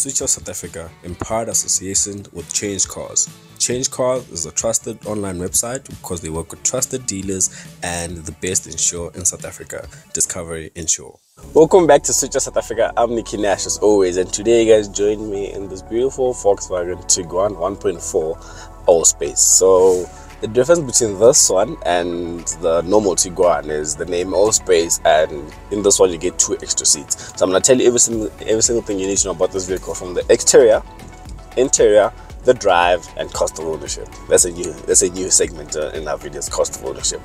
Switch South Africa in association with Change Cars. Change Cars is a trusted online website because they work with trusted dealers and the best insure in South Africa. Discovery Insure. Welcome back to Switch South Africa. I'm Nikki Nash as always, and today you guys join me in this beautiful Volkswagen Tiguan 1.4 Allspace. So the difference between this one and the normal Tiguan is the name Allspace and in this one you get two extra seats. So I'm gonna tell you every single, every single thing you need to know about this vehicle from the exterior, interior, the drive and cost of ownership. That's a new that's a new segment uh, in our videos, cost of ownership.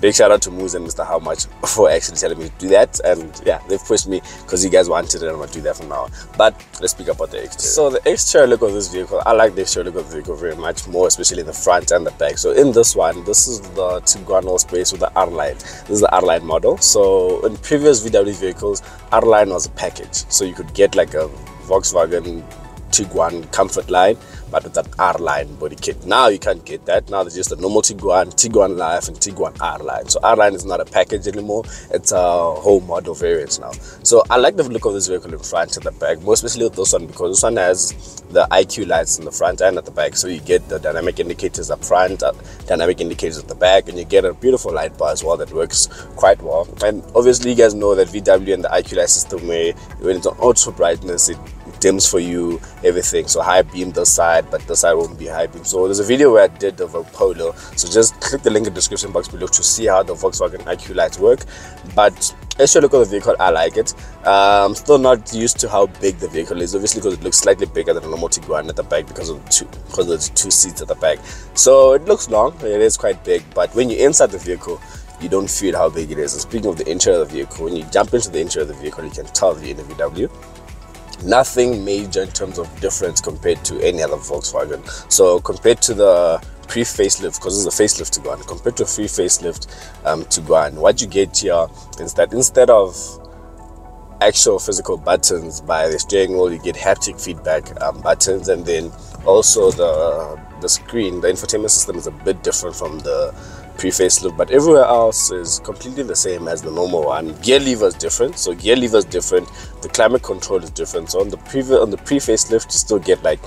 Big shout out to Muzi and Mr. How Much for actually telling me to do that. And yeah, they've pushed me because you guys wanted it and I'm gonna do that from now. But let's speak about the exterior. So the exterior look of this vehicle, I like the exterior look of the vehicle very much more, especially in the front and the back. So in this one, this is the Tiguan space with the R-Line. This is the R-Line model. So in previous VW vehicles, R-Line was a package. So you could get like a Volkswagen Tiguan comfort line but with that R line body kit. Now you can't get that. Now there's just a normal Tiguan, Tiguan Life, and Tiguan R line. So R line is not a package anymore. It's a whole model variant now. So I like the look of this vehicle in front and the back, more especially with this one because this one has the IQ lights in the front and at the back. So you get the dynamic indicators up front, uh, dynamic indicators at the back, and you get a beautiful light bar as well that works quite well. And obviously you guys know that VW and the IQ light system where when it's on auto brightness, it dims for you everything. So high beam this side but this side won't be high beam. So there's a video where i did of a polo. So just click the link in the description box below to see how the volkswagen iq lights work. But let's look at the vehicle. I like it. I'm um, still not used to how big the vehicle is obviously because it looks slightly bigger than a normal tiguan at the back because of the two because there's two seats at the back. So it looks long. It is quite big. But when you're inside the vehicle you don't feel how big it is. And speaking of the interior of the vehicle, when you jump into the interior of the vehicle, you can tell the in a VW nothing major in terms of difference compared to any other Volkswagen. So compared to the pre-facelift, because it's a facelift to Tiguan, compared to a free facelift um, to Tiguan, what you get here is that instead of actual physical buttons by the steering wheel, you get haptic feedback um, buttons, and then also the the screen, the infotainment system is a bit different from the pre-facelift but everywhere else is completely the same as the normal one gear lever is different so gear lever is different the climate control is different so on the previous on the pre-facelift you still get like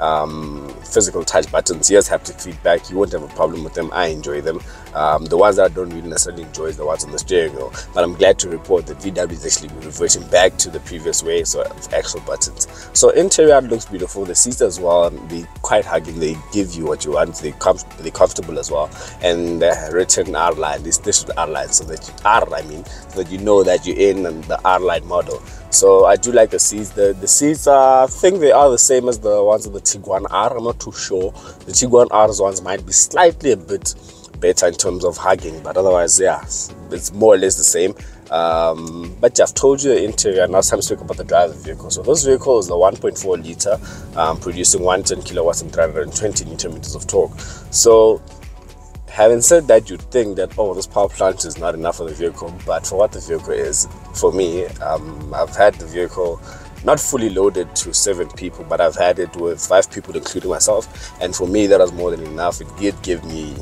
um, physical touch buttons. Here's haptic feedback. You won't have a problem with them. I enjoy them. Um, the ones that I don't really necessarily enjoy is the ones on the steering wheel. But I'm glad to report that VW is actually reverting back to the previous way, so actual buttons. So interior looks beautiful. The seats as well, they quite hugging. They give you what you want. They com they're comfortable as well. And the written R line, they stitched R line so that you, R, I mean, so that you know that you're in the R line model. So I do like the seats. The the seats, uh, I think they are the same as the ones of the Tiguan R. I'm not too sure. The Tiguan R's ones might be slightly a bit better in terms of hugging, but otherwise, yeah, it's more or less the same. Um, but yeah, I've told you the interior. Now it's time to speak about the drive of the vehicle. So this vehicle is the 1.4 liter, um, producing 110 kilowatts and 320 newton meters of torque. So having said that, you'd think that, oh, this power plant is not enough for the vehicle, but for what the vehicle is, for me, um, I've had the vehicle not fully loaded to seven people, but I've had it with five people, including myself. And for me, that was more than enough. It did give me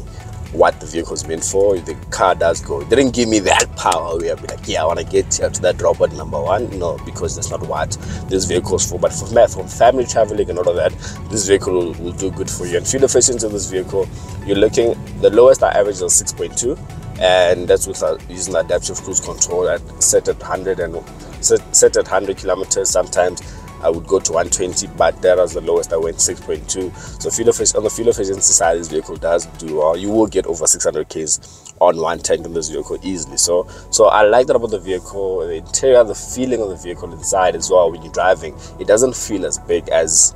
what the vehicle is meant for. If The car does go. It didn't give me that power where I'd be like, yeah, I want to get to that robot number one. No, because that's not what this vehicle is for. But for me, from family traveling and all of that, this vehicle will, will do good for you. And fuel efficiency of this vehicle, you're looking, the lowest I average is 6.2 and that's with uh, using adaptive cruise control at set at 100 and set, set at 100 kilometers sometimes I would go to 120, but that was the lowest. I went 6.2. So fuel efficiency, on the fuel efficiency side, this vehicle does do well. You will get over 600 k's on one tank in this vehicle easily. So, so I like that about the vehicle. The interior, the feeling of the vehicle inside as well. When you're driving, it doesn't feel as big as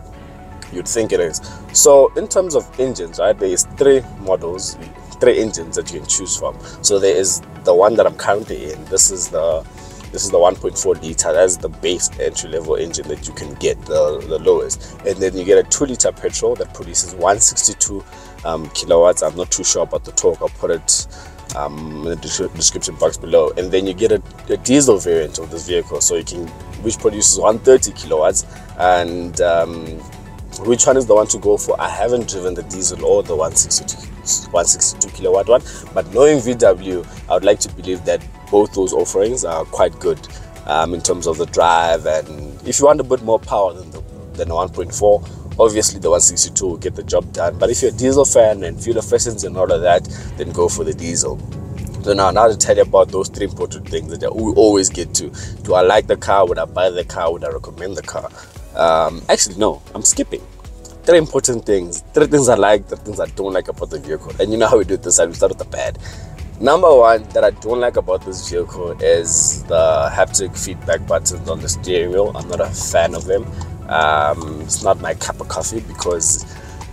you'd think it is. So, in terms of engines, right, there is three models, three engines that you can choose from. So there is the one that I'm currently in. This is the this is the 1.4 liter. That's the base entry level engine that you can get, the, the lowest. And then you get a 2 liter petrol that produces 162 um, kilowatts. I'm not too sure about the torque. I'll put it um, in the description box below. And then you get a, a, diesel variant of this vehicle, so you can which produces 130 kilowatts. And um, which one is the one to go for? I haven't driven the diesel or the 162, 162 kilowatt one, but knowing VW, I would like to believe that both those offerings are quite good um, in terms of the drive and if you want a bit more power than the, than a 1.4 obviously the 162 will get the job done but if you're a diesel fan and fuel efficiency and all of that then go for the diesel so now, now to tell you about those three important things that we always get to. Do I like the car? Would I buy the car? Would I recommend the car? Um, actually, no, I'm skipping. Three important things. Three things I like, three things I don't like about the vehicle. And you know how we do this side, we start with the bad. Number one that I don't like about this vehicle is the haptic feedback buttons on the steering wheel. I'm not a fan of them. Um, it's not my cup of coffee because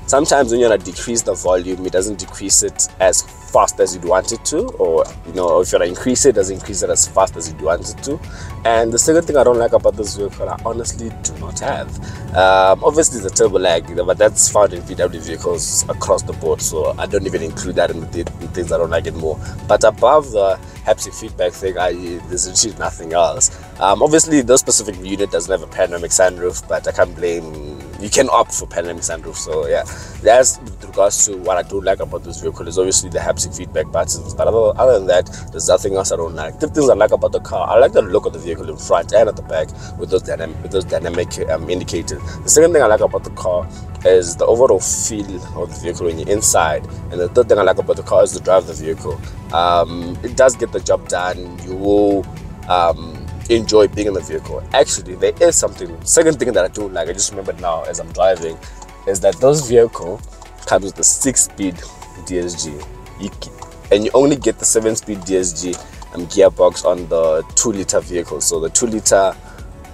sometimes when you want to decrease the volume, it doesn't decrease it as fast as you'd want it to or you know if you want to increase it doesn't increase it as fast as you'd want it to? And the second thing i don't like about this vehicle i honestly do not have. Um, obviously the turbo lag but that's found in vw vehicles across the board so i don't even include that in the, things i don't like it more. But above the haptic feedback thing i there's literally nothing else. Um, obviously this specific unit doesn't have a panoramic sunroof but i can't blame you can opt for panoramic sunroof so yeah. That's with regards to what i do like about this vehicle is obviously the haptic feedback buttons but other, other than that there's nothing else i don't like. The things i like about the car i like the look of the vehicle in front and at the back with those dynamic with those dynamic um, indicators. The second thing i like about the car is the overall feel of the vehicle when you're inside and the third thing i like about the car is the drive of the vehicle. Um, it does get the job done. You will um, enjoy being in the vehicle. Actually, there is something. Second thing that I do like, I just remembered now as I'm driving, is that those vehicle comes with the six-speed DSG, and you only get the seven-speed DSG um, gearbox on the two-liter vehicle. So the two-liter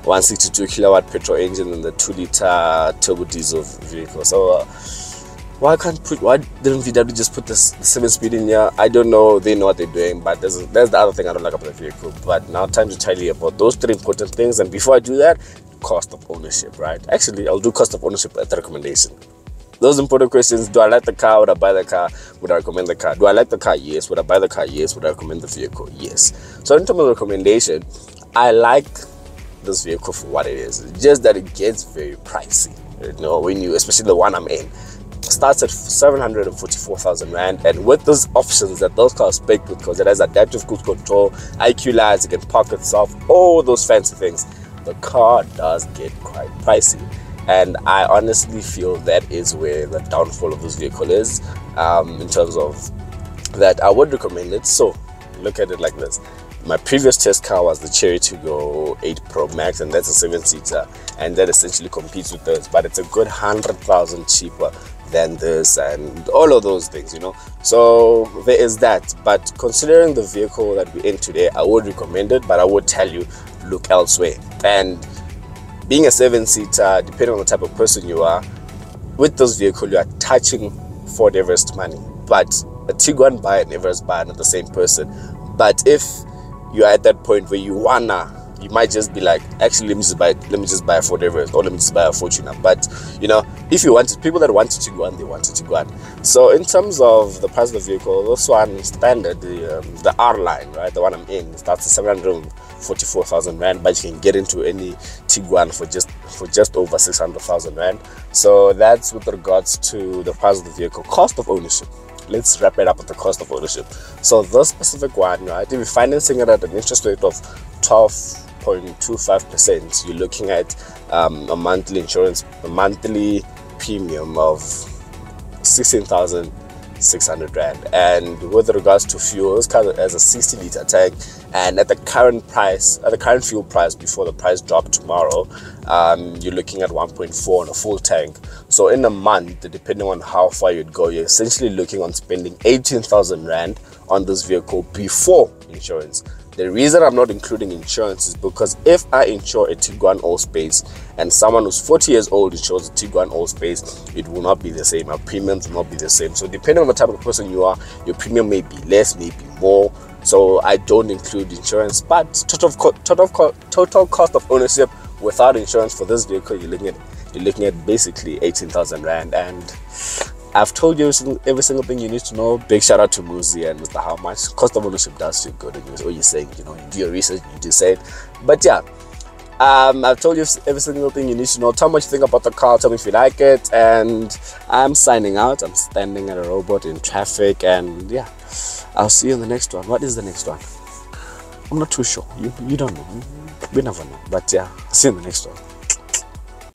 162 kilowatt petrol engine and the two-liter turbo diesel vehicle. So. Uh, why can't put why didn't VW just put this seven speed in here? I don't know. They know what they're doing, but there's there's the other thing I don't like about the vehicle. But now time to tell you about those three important things. And before I do that, cost of ownership, right? Actually, I'll do cost of ownership at the recommendation. Those important questions: Do I like the car? Would I buy the car? Would I recommend the car? Do I like the car? Yes. Would I buy the car? Yes. Would I recommend the vehicle? Yes. So in terms of recommendation, I like this vehicle for what it is. It's just that it gets very pricey. You know, when you, especially the one I'm in starts at 744,000 Rand. And with those options that those cars pick with, because it has adaptive cruise control, IQ lights, it can park itself, all those fancy things, the car does get quite pricey. And I honestly feel that is where the downfall of this vehicle is um, in terms of that I would recommend it. So look at it like this. My previous test car was the Chery Tiggo 8 Pro Max, and that's a seven seater, and that essentially competes with this, but it's a good 100,000 cheaper than this and all of those things you know. So there is that. But considering the vehicle that we're in today i would recommend it but i would tell you look elsewhere. And being a seven seater depending on the type of person you are with this vehicle you are touching ford everest money. But a tiguan buyer and everest buyer are not the same person. But if you're at that point where you wanna you might just be like, actually, let me just buy, let me just buy a Ford Everest or let me just buy a Fortuner. But you know, if you wanted, people that wanted to go on, they wanted to go on. So in terms of the price of the vehicle, this one standard, the um, the R line, right, the one I'm in, at seven hundred forty-four thousand rand, but you can get into any Tiguan for just for just over six hundred thousand rand. So that's with regards to the price of the vehicle, cost of ownership let's wrap it up with the cost of ownership. So this specific one, right, if you're financing it at an interest rate of 12 0.25%, you're looking at um, a monthly insurance, a monthly premium of 16,600 Rand. And with regards to fuel, has a 60 liter tank, and at the current price, at the current fuel price before the price drop tomorrow, um, you're looking at 1.4 on a full tank. So in a month, depending on how far you'd go, you're essentially looking on spending 18,000 Rand on this vehicle before insurance. The reason I'm not including insurance is because if I insure a Tiguan Allspace and someone who's 40 years old insures a Tiguan Allspace, it will not be the same. Our premiums will not be the same. So depending on the type of person you are, your premium may be less, may be more. So I don't include insurance, but total total total cost of ownership without insurance for this vehicle, you're looking at you're looking at basically 18,000 rand and I've told you every single thing you need to know. Big shout out to Muzi and Mr. How much cost of ownership does feel good. And you're saying, you know, you do your research, you do say it. But yeah, um, I've told you every single thing you need to know. Tell me what you think about the car. Tell me if you like it. And I'm signing out. I'm standing at a robot in traffic. And yeah, I'll see you in the next one. What is the next one? I'm not too sure. You, you don't know. We never know. But yeah, see you in the next one.